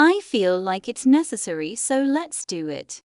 I feel like it's necessary, so let's do it.